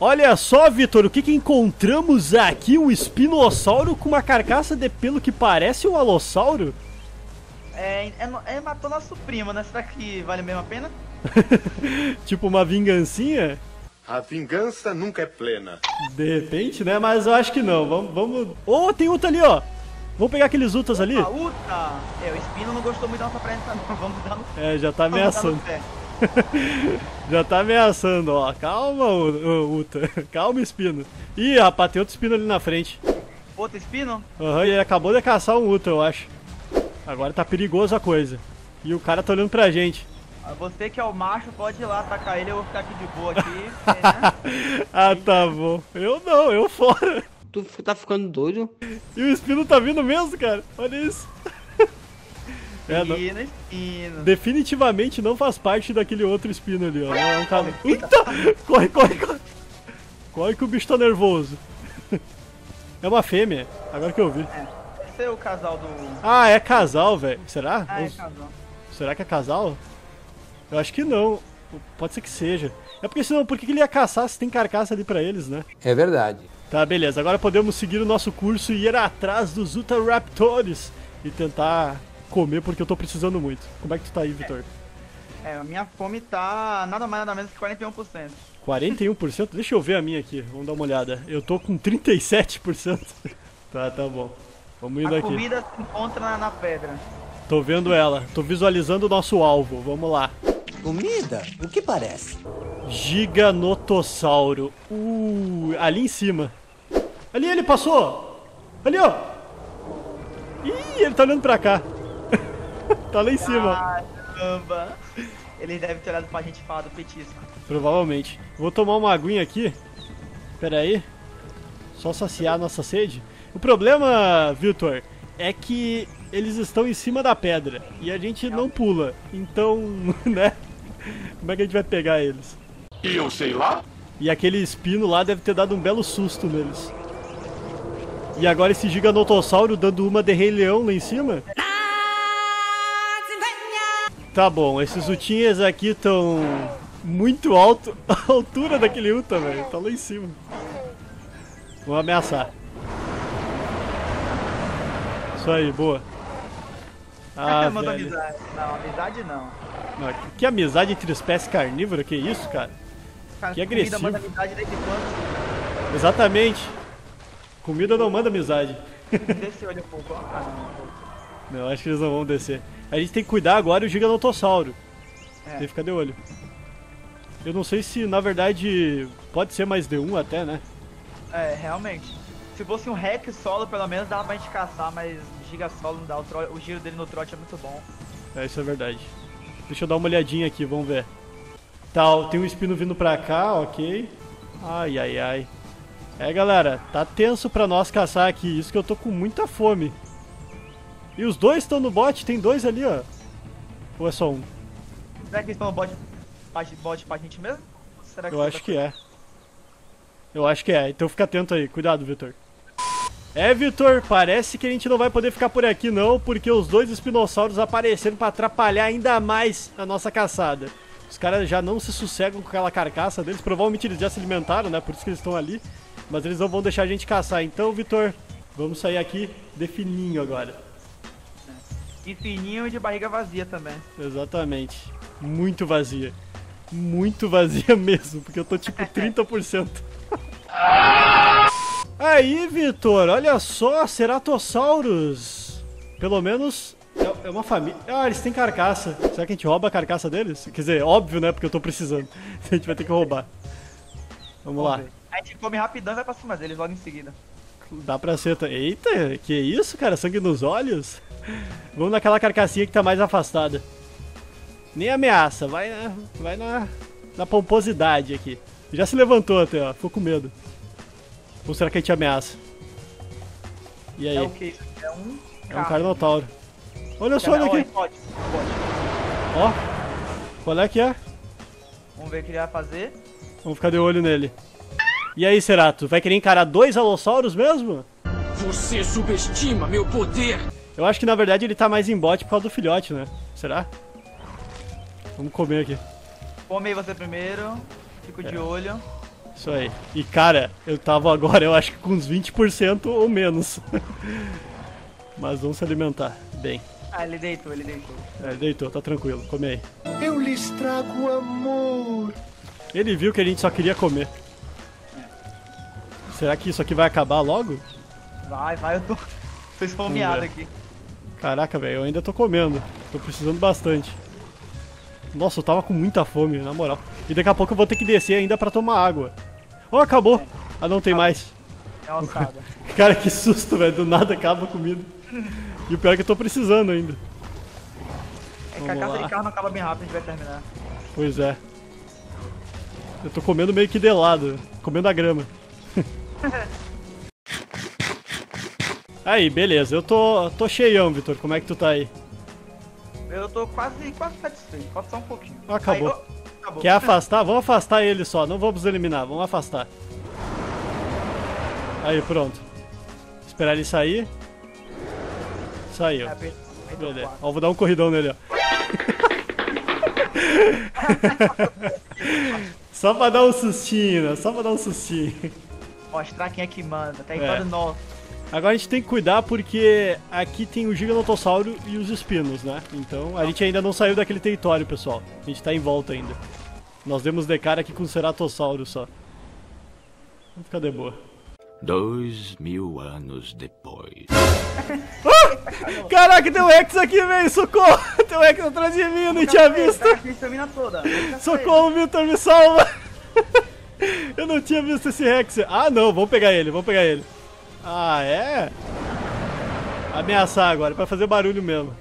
Olha só, Vitor, o que, que encontramos aqui? Um espinossauro com uma carcaça de pelo que parece um alossauro? É, é, é, matou nosso primo, né? Será que vale mesmo a pena? tipo uma vingancinha? A vingança nunca é plena. De repente, né? Mas eu acho que não. Vamos. vamos... Oh, tem Uta ali, ó. Vamos pegar aqueles Utas ali? A Uta! É, o Espino não gostou muito da nossa presença, não. Vamos dar no, É, já tá vamos dar no ameaçando. pé. Já tá ameaçando, ó. Calma, Uta. Calma, Espino. Ih, rapaz, tem outro Espino ali na frente. Outro Espino? Aham, e ele acabou de caçar um Uta, eu acho. Agora tá perigoso a coisa. E o cara tá olhando pra gente. Ah, Você que é o macho, pode ir lá atacar ele, eu vou ficar aqui de boa aqui. né? Ah, tá bom. Eu não, eu fora. Tu tá ficando doido? E o Espino tá vindo mesmo, cara. Olha isso. É, não- Espino, Espino. definitivamente não faz parte daquele outro Espino ali, ó. Não é um cara... Eita! Corre, corre, corre. Corre que o bicho tá nervoso. É uma fêmea, agora que eu vi. Esse é o casal do. Ah, é casal, velho. Será? Ah, é casal. Será que é casal? Eu acho que não. Pode ser que seja. É porque senão, por que ele ia caçar se tem carcaça ali pra eles, né? É verdade. Tá, beleza. Agora podemos seguir o nosso curso e ir atrás dos Utahraptors e tentar comer porque eu tô precisando muito. Como é que tu tá aí, Vitor? É, a minha fome tá nada mais nada menos que 41%. 41%? Deixa eu ver a minha aqui. Vamos dar uma olhada. Eu tô com 37%. tá, tá bom. Vamos indo A aqui. comida se encontra na, na pedra. Tô vendo ela. Tô visualizando o nosso alvo. Vamos lá. Comida? O que parece? Giganotossauro. Uh, ali em cima. Ali ele passou. Ali, ó. Ih, ele tá olhando pra cá. Tá lá em cima. Caramba! Ele deve ter olhado pra gente e falado petisco. Provavelmente. Vou tomar uma aguinha aqui. Pera aí. Só saciar a nossa sede. O problema, Vitor, é que eles estão em cima da pedra e a gente não pula. Então, né? Como é que a gente vai pegar eles? E eu sei lá? E aquele espino lá deve ter dado um belo susto neles. E agora esse giganotossauro dando uma de Rei Leão lá em cima? Tá bom, esses utinhas aqui estão muito alto. A altura daquele Uta, velho. Tá lá em cima. Vamos ameaçar. Isso aí, boa. Ah, Manda amizade. Não, amizade não. Não, que- que amizade entre espécie carnívora, que isso, cara? Cara, Que comida agressivo. manda amizade desde quando? Exatamente. Comida não manda amizade. Desce olho um pouco. Ah, não. Não, acho que eles não vão descer. A gente tem que cuidar agora do giganotossauro. É. Tem que ficar de olho. Eu não sei se, na verdade, pode ser mais de um até, né? É, realmente. Se fosse um hack solo, pelo menos dava pra gente caçar, mas giga solo não dá. O, o giro dele no trote é muito bom. É, isso é verdade. Deixa eu dar uma olhadinha aqui, vamos ver. Tal, tem um espino vindo pra cá, ok. Ai, ai, ai. É, galera, tá tenso pra nós caçar aqui. Isso que eu tô com muita fome. E os dois estão no bote, tem dois ali, ó. Ou é só um? Será que eles estão no bot, pra- bot pra gente mesmo? Será Eu acho que é. Eu acho que é, então fica atento aí. Cuidado, Vitor. É, Vitor, parece que a gente não vai poder ficar por aqui não, porque os dois espinossauros apareceram pra atrapalhar ainda mais a nossa caçada. Os caras já não se sossegam com aquela carcaça deles, provavelmente eles já se alimentaram, né? Por isso que eles estão ali. Mas eles não vão deixar a gente caçar. Então, Vitor, vamos sair aqui de fininho agora. De fininho e de barriga vazia também. Exatamente. Muito vazia. Muito vazia mesmo, porque eu tô tipo 30%. Aí, Vitor, olha só, Ceratossauros. Pelo menos é, é uma família. Ah, eles têm carcaça. Será que a gente rouba a carcaça deles? Quer dizer, óbvio, né? Porque eu tô precisando. A gente vai ter que roubar. Vamos lá. ver. A gente come rapidão e vai pra cima deles logo em seguida. Dá pra ser. ta- Eita, que isso, cara? Sangue nos olhos? Vamos naquela carcassinha que tá mais afastada. Nem ameaça, vai na, vai na, na pomposidade aqui. Já se levantou até, ó. Ficou com medo. Ou será que a gente ameaça? E aí? É o que? É um. É um carnotauro. Olha só, olha aqui. Pode, pode. Ó. Qual é que é? Vamos ver o que ele vai fazer. Vamos ficar de olho nele. E aí, Cerato? Vai querer encarar dois alossauros mesmo? Você subestima meu poder! Eu acho que na verdade ele tá mais em bote por causa do filhote, né? Será? Vamos comer aqui. Come você primeiro. Fico É. de olho. Isso aí. E cara, eu tava agora, eu acho que com uns 20% ou menos. Mas vamos se alimentar. Bem. Ah, ele deitou, ele deitou. É, deitou, tá tranquilo. Come aí. Eu lhes trago amor. Ele viu que a gente só queria comer. Será que isso aqui vai acabar logo? Vai, vai, eu tô. Tô esfomeado aqui. Caraca, velho, eu ainda tô comendo. Tô precisando bastante. Nossa, eu tava com muita fome, na moral. E daqui a pouco eu vou ter que descer ainda pra tomar água. Oh, acabou. Ah, não tem mais. É. Cara, que susto, velho. Do nada acaba a comida. E o pior é que eu tô precisando ainda. É que a casa de carro não acaba bem rápido, a gente vai terminar. Pois é. Eu tô comendo meio que de lado, comendo a grama. Aí, beleza. Eu tô, tô cheião, Vitor. Como é que tu tá aí? Eu tô quase, quase satisfeito, falta só um pouquinho. Acabou. Aí, ó, acabou. Quer afastar? Vamos afastar ele só. Não vamos eliminar, vamos afastar. Aí, pronto. Esperar ele sair. Saiu. É, Beleza. quatro. Ó, vou dar um corridão nele, ó. só pra dar um sustinho, né? Só pra dar um sustinho. Mostrar quem é que manda, tá em É. todo nosso. Agora a gente tem que cuidar porque aqui tem o Giganotossauro e os espinos, né? Então a gente ainda não saiu daquele território, pessoal. A gente tá em volta ainda. Nós demos de cara aqui com o Ceratossauro só. Vamos ficar de boa. Dois mil anos depois. Caraca, tem um Rex aqui, velho! Socorro! Tem um Rex atrás de mim, eu não tinha visto! Estamina toda. Socorro, Vitor, me salva! Eu não tinha visto esse Rex. Ah, não, vamos pegar ele, vamos pegar ele. Ah, é? Ameaçar agora, pra fazer barulho mesmo.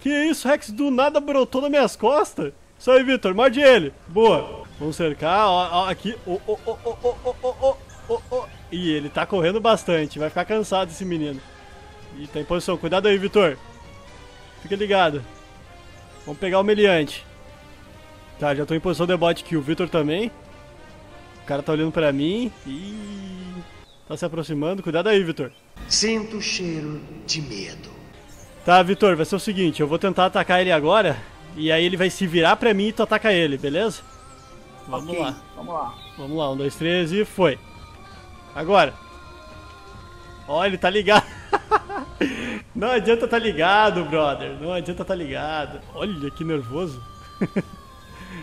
Que isso, Rex do nada brotou nas minhas costas? Isso aí, Vitor, morde ele. Boa. Vamos cercar, ó, ó aqui. Oh, oh, oh, oh, oh, oh, oh, oh. Ih, ele tá correndo bastante, vai ficar cansado esse menino. Ih, tá em posição, cuidado aí, Vitor. Fica ligado. Vamos pegar o meliante. Tá, já tô em posição de bot kill, o Vitor também. O cara tá olhando pra mim. Ih tá se aproximando. Cuidado aí, Vitor. Sinto o cheiro de medo. Tá, Vitor, vai ser o seguinte, eu vou tentar atacar ele agora. E aí ele vai se virar pra mim e tu ataca ele, beleza? Vamos Ok, lá. Vamos lá. Vamos lá, um, dois, três e foi. Agora. Ó, ele tá ligado. Não adianta tá ligado, brother. Não adianta tá ligado. Olha que nervoso.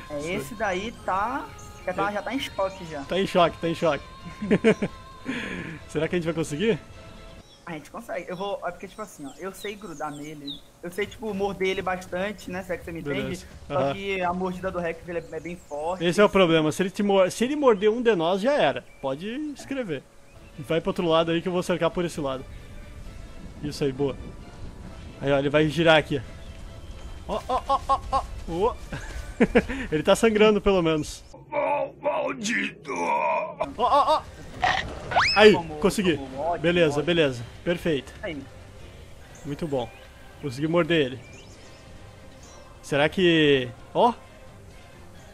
É, esse daí tá. Já tá, já tá em choque já. Tá em choque, tá em choque. Será que a gente vai conseguir? A gente consegue. Eu vou. É porque, tipo assim, ó, eu sei grudar nele. Eu sei, tipo, morder ele bastante, né? Se é que você me entende. Beleza. Só que a mordida do Rex ele é bem forte. Esse é o problema. Se ele, te mor- Se ele morder um de nós, já era. Pode escrever. Vai pro outro lado aí que eu vou cercar por esse lado. Isso aí, boa. Aí, ó, ele vai girar aqui. Ó, ó, ó, ó, ó. Ó. ele tá sangrando, pelo menos. Maldito! Ó, ó, ó. Aí, Como- consegui. como ódio, Beleza, ódio. beleza. Perfeito. Aí. Muito bom. Consegui morder ele. Será que... Ó.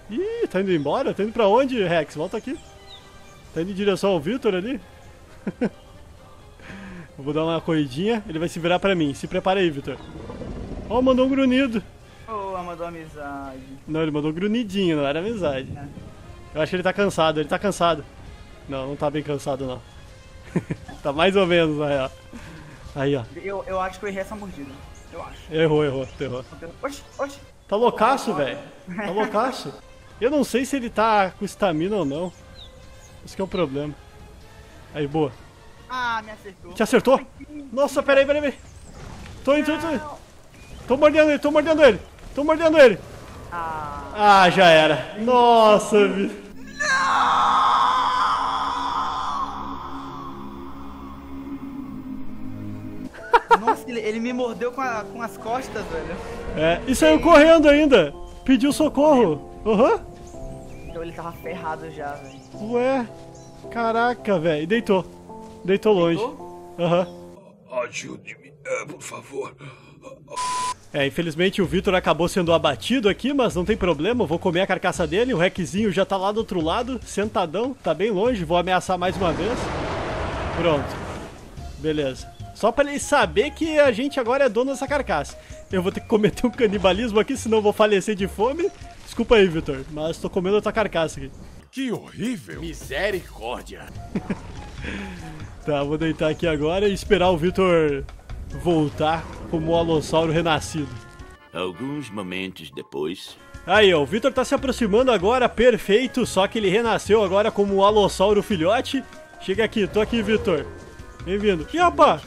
Ih, tá indo embora? Tá indo pra onde, Rex? Volta aqui. Tá indo em direção ao Victor ali? Vou dar uma corridinha, ele vai se virar pra mim. Se prepara aí, Victor. Ó, mandou um grunhido. Ô, mandou amizade. Não, ele mandou um grunhidinho, não era amizade. É. Eu acho que ele tá cansado, ele tá cansado. Não, não tá bem cansado, não. tá mais ou menos, na real. Aí, ó. Eu, eu acho que eu errei essa mordida. Eu acho. Errou, errou, tu errou. Oxi, oxi. Tá loucaço, velho. Tá loucaço. Eu não sei se ele tá com estamina ou não. Esse que é o problema. Aí, boa. Ah, me acertou. Te acertou? Nossa, peraí, peraí, peraí. Tô indo, tô indo, tô mordendo ele, tô mordendo ele. Tô mordendo ele. Ah, Ah, já era. Nossa, vi. Nossa, ele, ele me mordeu com, a- com as costas, velho. É, e saiu correndo ainda. Pediu socorro. Aham. Então ele tava ferrado já, velho. Ué. Caraca, velho. E deitou. Deitou longe. Aham. Ajude-me, é, por favor. É, infelizmente o Vitor acabou sendo abatido aqui, mas não tem problema, eu vou comer a carcaça dele, o Rexzinho já tá lá do outro lado, sentadão, tá bem longe, vou ameaçar mais uma vez. Pronto. Beleza. Só pra ele saber que a gente agora é dono dessa carcaça. Eu vou ter que cometer um canibalismo aqui, senão eu vou falecer de fome. Desculpa aí, Vitor, mas tô comendo a tua carcaça aqui. Que horrível! Misericórdia! Tá, vou deitar aqui agora e esperar o Vitor voltar como o Alossauro renascido. Alguns momentos depois. Aí, ó, o Vitor tá se aproximando agora, perfeito, só que ele renasceu agora como o Alossauro filhote. Chega aqui, tô aqui, Vitor. Bem-vindo. Ih, rapaz!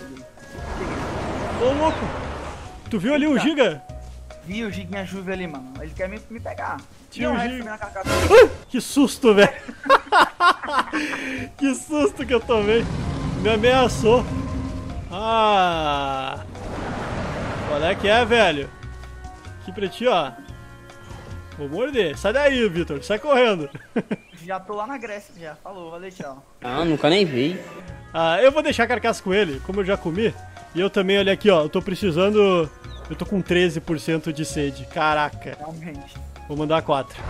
Ô, louco! Tu viu ali o Giga? Vi o Giguinha Juve ali, mano. Ele quer me, me pegar. Tinha um o Rex Giga. na carcaça. Que susto, velho! que susto que eu tomei! Me ameaçou! Ah! Qual é que é, velho? Aqui pra ti, ó. Vou morder. Sai daí, Vitor. Sai correndo. Já tô lá na Grécia já. Falou, valeu, tchau. Ah, nunca nem vi. Ah, eu vou deixar a carcaça com ele, como eu já comi. E eu também, olha aqui, ó. Eu tô precisando... Eu tô com 13% de sede. Caraca. Realmente. Vou mandar 4.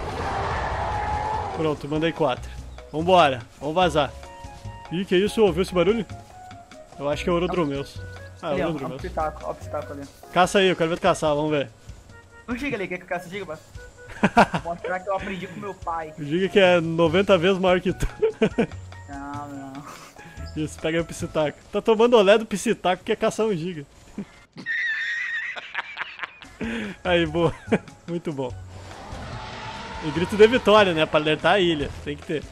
Pronto, mandei 4. Vambora, vamos vazar. Ih, que isso? Ouviu esse barulho? Eu acho que é o Orodromeus. Ah, é Orodromeus. obstáculo, o obstáculo ali. Caça aí, eu quero ver tu caçar, vamos ver. Não giga ali, quer que eu caça parceiro? Mostrar que eu aprendi com meu pai. Diga que é 90 vezes maior que tu. Não, não. Isso, pega o Psitaco. Tá tomando olé do Psitaco que é caçar um giga. Aí, boa. Muito bom. E grito de vitória, né? Pra alertar a ilha. Tem que ter.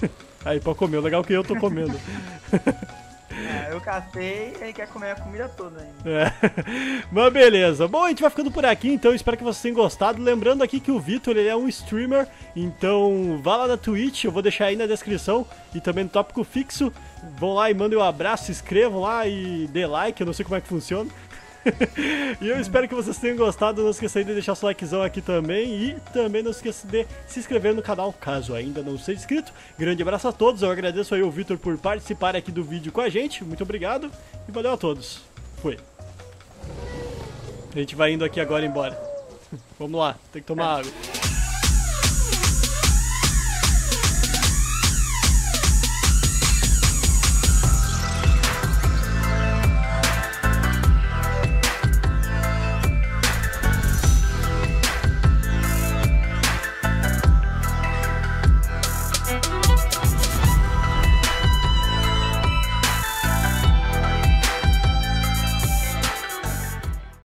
Aí, pra comer. O legal é que eu tô comendo. Eu cacei e ele quer comer a comida toda ainda. É. Mas beleza. Bom, a gente vai ficando por aqui, então espero que vocês tenham gostado. Lembrando aqui que o Vitor ele é um streamer, então vá lá na Twitch, eu vou deixar aí na descrição e também no tópico fixo. Vão lá e mandem um abraço, se inscrevam lá e dê like, eu não sei como é que funciona. e eu espero que vocês tenham gostado. Não esqueça de deixar seu likezão aqui também. E também não esqueça de se inscrever no canal, caso ainda não seja inscrito. Grande abraço a todos. Eu agradeço aí o Vitor por participar aqui do vídeo com a gente. Muito obrigado e valeu a todos. Fui. A gente vai indo aqui agora embora. Vamos lá, tem que tomar água.